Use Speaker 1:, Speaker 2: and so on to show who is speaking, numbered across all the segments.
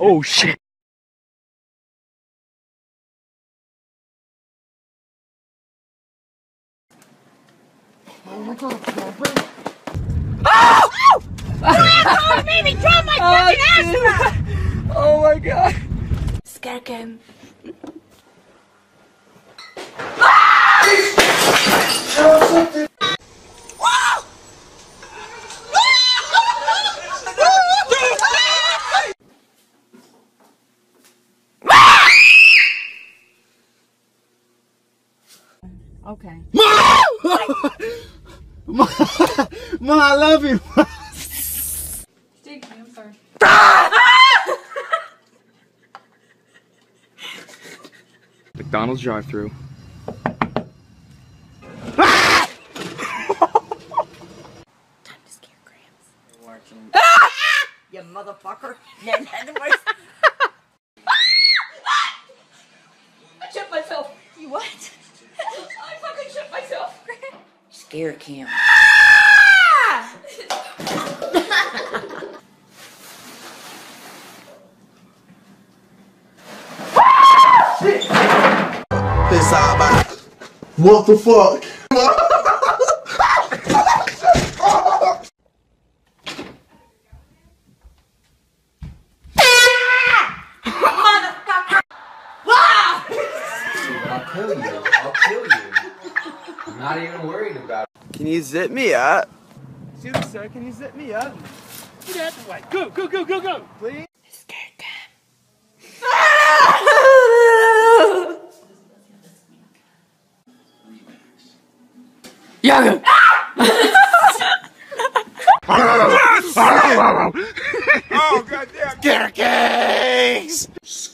Speaker 1: arms now, kid?
Speaker 2: Oh shit.
Speaker 3: Made me drop my fucking ass!
Speaker 2: Oh my god.
Speaker 3: Scare ah! game. Ah!
Speaker 2: Okay. I love you.
Speaker 3: Excuse me, I'm sorry.
Speaker 2: McDonald's drive-through.
Speaker 3: Time to scare Gramps.
Speaker 4: Watching. you motherfucker. Yeah, anyways.
Speaker 3: I shit myself. You what? I fucking shit myself.
Speaker 4: Scare cam.
Speaker 5: This all about. What the fuck?
Speaker 6: I'll kill you. I'll kill you. I'm not even worried about it.
Speaker 2: Can you zip me up?
Speaker 1: Excuse me, sir. Can you zip me up? Get out the way. Go, go, go, go, go. Please.
Speaker 3: Scared cat.
Speaker 2: Yaga!
Speaker 1: Oh, goddamn.
Speaker 2: Scare cakes! Scare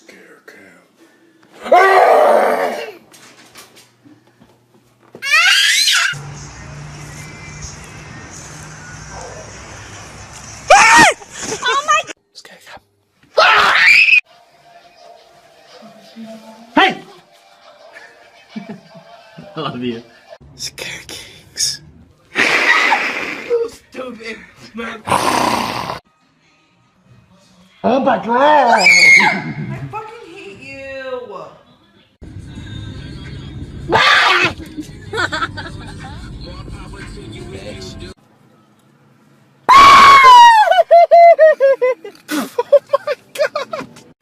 Speaker 2: I love you. Scare kings.
Speaker 1: Stupid.
Speaker 2: Oh my god!
Speaker 4: I fucking hate you.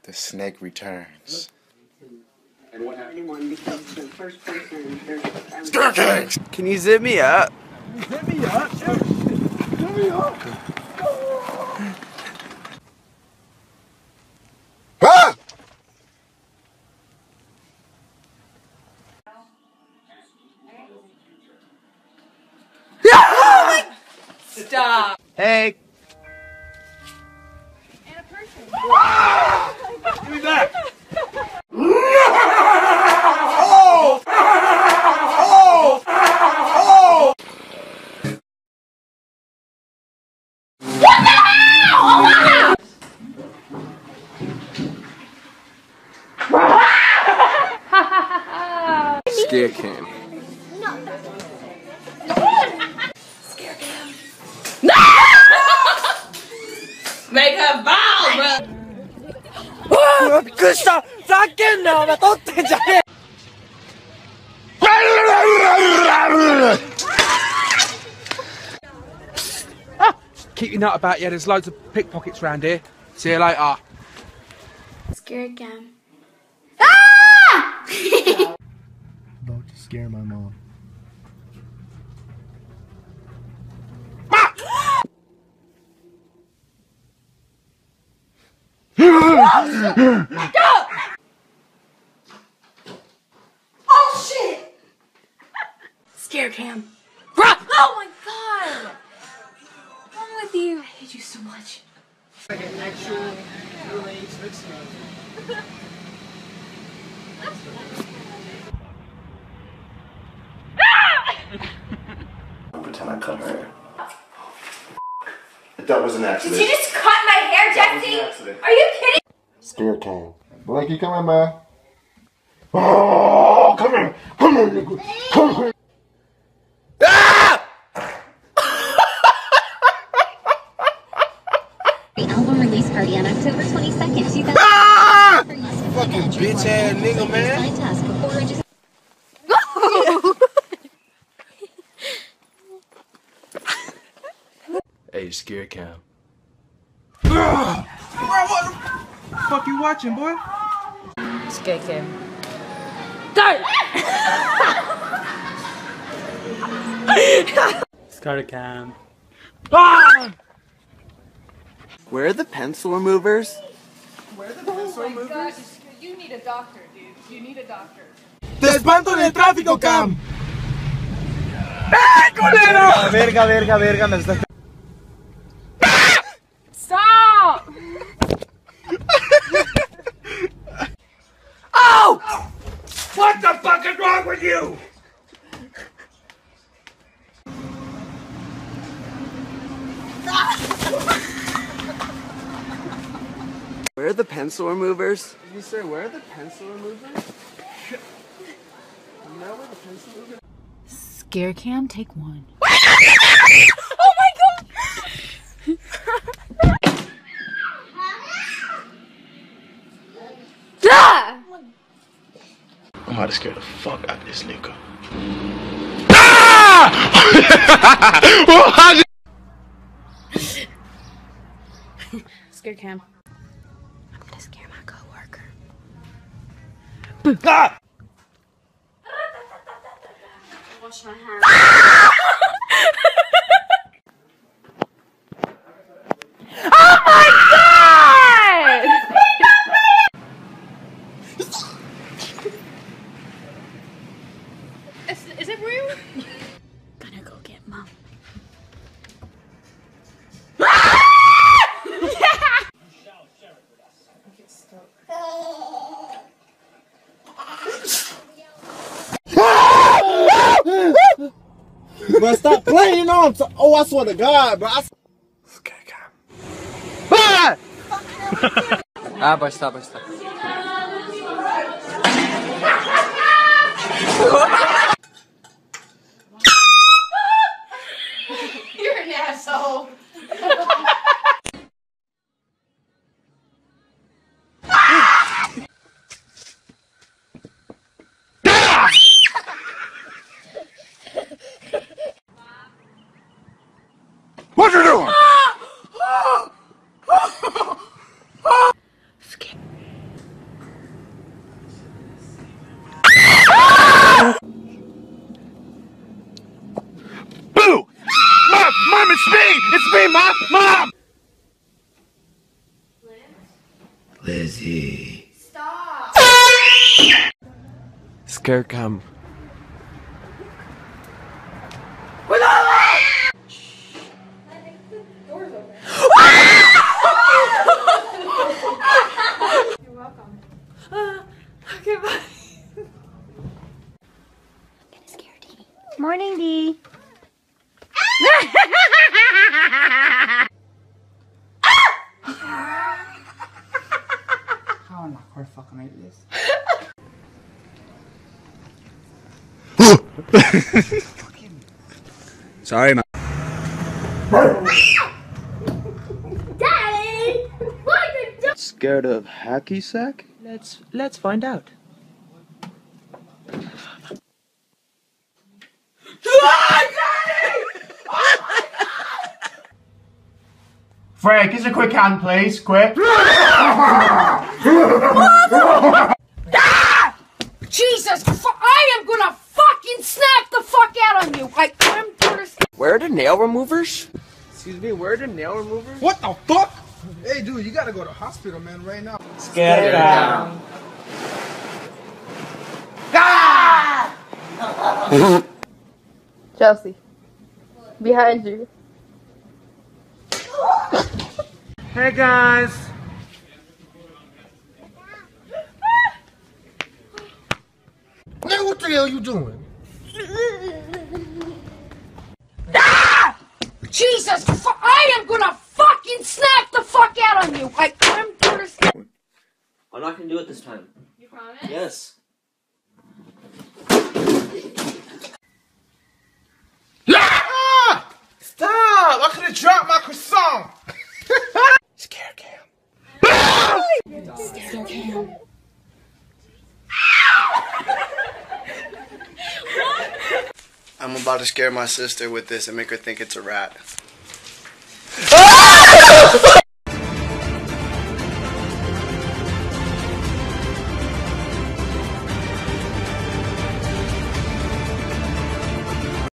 Speaker 5: The snake returns.
Speaker 2: Scare kings! Can you zip me up?
Speaker 1: Zip me up. Zip me up.
Speaker 5: Ah!
Speaker 4: Stop.
Speaker 2: Hey!
Speaker 1: Give me that.
Speaker 2: Scare cam.
Speaker 4: Make her ball, bro.
Speaker 2: びっくりしたふざけんなお前撮ってんじゃねえ Keep your nut about you, there's loads of pickpockets around here. See you later.
Speaker 3: Scared cam.
Speaker 5: About to scare my mom. Ah!
Speaker 4: Oh shit.
Speaker 3: Scare cam. Bruh! Oh my god! What's wrong with you? I hate you so much.
Speaker 5: Pretend I cut her hair. That was an accident.
Speaker 3: Did you just cut my hair,
Speaker 5: That was
Speaker 3: Jesse?
Speaker 5: an accident.
Speaker 3: Are you kidding?
Speaker 5: Scare cam. Blakey, come in, man. Oh, come here. Come here, nigga. Come here.
Speaker 7: The album release party on October 22nd, 2000.
Speaker 1: Ah! Fucking bitch ass nigga, man.
Speaker 7: Fine task before registration.
Speaker 6: Hey, scare cam.
Speaker 2: Fuck you watching, boy?
Speaker 3: Scare cam.
Speaker 8: Scarcam. Ah!
Speaker 9: Where are the pencil removers?
Speaker 10: You need a doctor, dude. You need a doctor.
Speaker 1: Te espanto en el tráfico, Cam.
Speaker 8: ¡Eh, verga, verga, verga, me está.
Speaker 10: Stop!
Speaker 8: What the fuck is wrong with you?
Speaker 9: Where are the pencil removers? Did you say where are the pencil removers? You know where the pencil removers?
Speaker 3: Scare cam, take one.
Speaker 10: Ah!
Speaker 1: I'm about to scare the fuck out of this nigga.
Speaker 10: Scare cam. I'm gonna scare my coworker. Ah! Wash my hands. oh my god! is, is it real? Gonna go get mom.
Speaker 1: Bro, stop playing, you know I'm Oh, I swear to God, bro. I s- Ah!
Speaker 6: Ah, basta, basta.
Speaker 10: You're an asshole.
Speaker 1: What you doing? Boo! Mom, mom, it's me! It's me, mom! Mom! Lizzie.
Speaker 10: Stop.
Speaker 6: Scare cam.
Speaker 10: Okay, bye.
Speaker 7: Morning, Dee.
Speaker 2: How in the car fucking ate this?
Speaker 6: Sorry, man.
Speaker 10: Daddy! What the
Speaker 9: Scared of hacky sack?
Speaker 2: Let's let's find out.
Speaker 8: Frank, is a quick hand, please. Quick.
Speaker 3: Ah! Jesus, I am gonna fucking snap the fuck out on you. I, I'm gonna.
Speaker 9: Where are the nail removers?
Speaker 6: Excuse me, where are the nail removers?
Speaker 1: What the fuck? Hey, dude, you gotta go to hospital, man, right now.
Speaker 8: Scare cam.
Speaker 10: Chelsea. Behind you.
Speaker 2: Hey guys.
Speaker 1: Nigga, what the hell you doing?
Speaker 3: ah! Jesus, I am gonna fucking snap the fuck out on you. I, I'm gonna.
Speaker 9: I'm not gonna do it this time.
Speaker 10: You promise?
Speaker 9: Yes.
Speaker 1: Ah! Stop! I could have dropped my croissant.
Speaker 11: I'm about to scare my sister with this and make her think it's a rat.